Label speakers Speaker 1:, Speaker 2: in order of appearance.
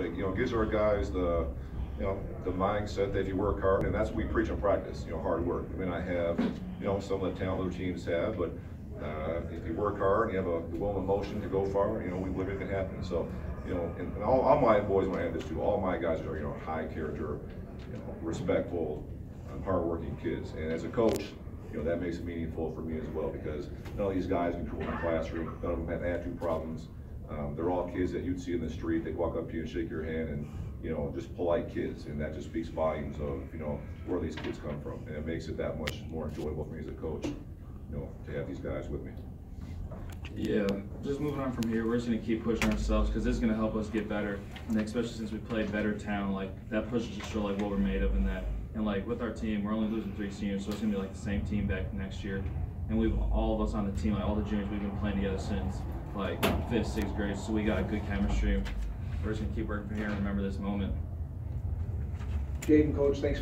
Speaker 1: but, you know, gives our guys the, you know, the mindset that if you work hard, and that's what we preach in practice, you know, hard work. I mean, I have, you know, some of the talent other teams have, but uh, if you work hard and you have a will and motion to go far, you know, we believe it can happen. So, you know, and, and all, all my boys want to add this too. All my guys are, you know, high character, you know, respectful, hardworking kids. And as a coach, you know, that makes it meaningful for me as well because none of these guys in the classroom, none of them have attitude problems. Um, they're all kids that you'd see in the street. They'd walk up to you and shake your hand and, you know, just polite kids. And that just speaks volumes of, you know, where these kids come from. And it makes it that much more enjoyable for me as a coach, you know, to have these guys with me.
Speaker 2: Yeah, just moving on from here, we're just gonna keep pushing ourselves because this is gonna help us get better, and especially since we play better town. Like that pushes to show like what we're made of, and that, and like with our team, we're only losing three seniors, so it's gonna be like the same team back next year. And we've all of us on the team, like all the juniors, we've been playing together since like fifth, sixth grade, so we got a good chemistry. We're just gonna keep working from here and remember this moment.
Speaker 3: Jaden, coach, thanks